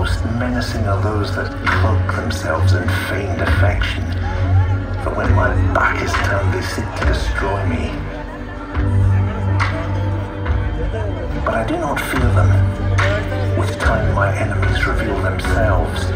most menacing are those that cloak themselves in feigned affection. For when my back is turned, they seek to destroy me. But I do not fear them. With time, my enemies reveal themselves.